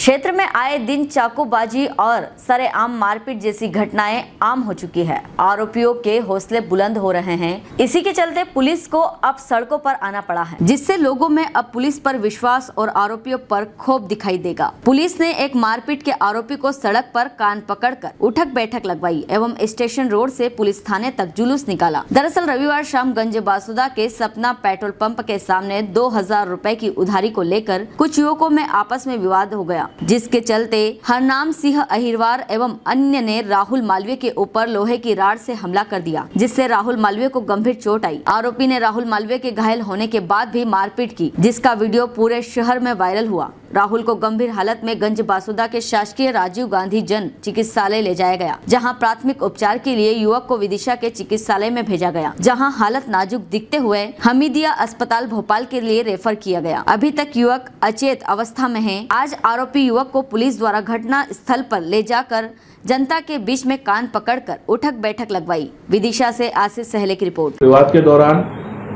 क्षेत्र में आए दिन चाकूबाजी और सरेआम मारपीट जैसी घटनाएँ आम हो चुकी है। आरोपियों के हौसले बुलंद हो रहे हैं। इसी के चलते पुलिस को अब सड़कों पर आना पड़ा है, जिससे लोगों में अब पुलिस पर विश्वास और आरोपियों पर खोप दिखाई देगा। पुलिस ने एक मारपीट के आरोपी को सड़क पर कान पकड़कर उठक बैठक लगवाई एवं स्टेशन रोड से पुलिस थाने तक जुलूस निकाला। दरअसल रविवार शाम गंज बासुदा के सपना पेट्रोल पंप के सामने दो हज़ार की उधारी को लेकर कुछ युवकों में आपस में विवाद हो गया। जिसके चलते हरनाम सिंह अहिरवार एवं अन्य ने राहुल मालवीय के ऊपर लोहे की राड से हमला कर दिया, जिससे राहुल मालवीय को गंभीर चोट आई। आरोपी ने राहुल मालवीय के घायल होने के बाद भी मारपीट की, जिसका वीडियो पूरे शहर में वायरल हुआ। राहुल को गंभीर हालत में गंज बासुदा के शासकीय राजीव गांधी जन चिकित्सालय ले जाया गया, जहाँ प्राथमिक उपचार के लिए युवक को विदिशा के चिकित्सालय में भेजा गया, जहाँ हालत नाजुक दिखते हुए हमीदिया अस्पताल भोपाल के लिए रेफर किया गया। अभी तक युवक अचेत अवस्था में है। आज आरोपी युवक को पुलिस द्वारा घटना स्थल पर ले जाकर जनता के बीच में कान पकड़कर उठक बैठक लगवाई। विदिशा से आशीष सहले की रिपोर्ट। विवाद के दौरान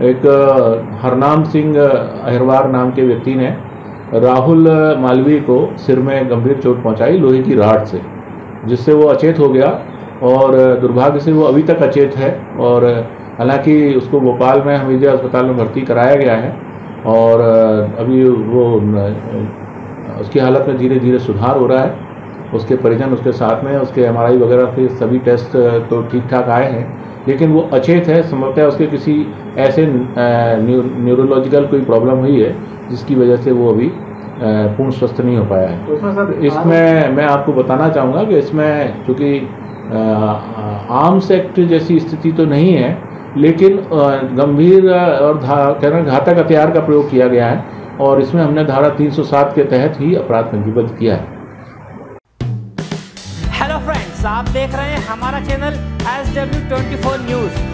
एक हरनाम सिंह अहिरवार नाम के व्यक्ति ने राहुल मालवीय को सिर में गंभीर चोट पहुंचाई लोहे की राड से, जिससे वो अचेत हो गया और दुर्भाग्य से वो अभी तक अचेत है और हालाँकि उसको भोपाल में हमीदिया अस्पताल में भर्ती कराया गया है और अभी वो उसकी हालत में धीरे धीरे सुधार हो रहा है। उसके परिजन उसके साथ में, उसके एमआरआई वगैरह के सभी टेस्ट तो ठीक ठाक आए हैं, लेकिन वो अचेत है, संभवतः उसके किसी ऐसे न्यूरोलॉजिकल कोई प्रॉब्लम हुई है जिसकी वजह से वो अभी पूर्ण स्वस्थ नहीं हो पाया है। तो इसमें मैं आपको बताना चाहूँगा कि इसमें चूँकि आर्म्स एक्ट जैसी स्थिति तो नहीं है लेकिन गंभीर और कह रहे घातक हथियार का प्रयोग किया गया है और इसमें हमने धारा 307 के तहत ही अपराध पंजीबद्ध किया है। हेलो फ्रेंड्स आप देख रहे हैं हमारा channel S W twenty four news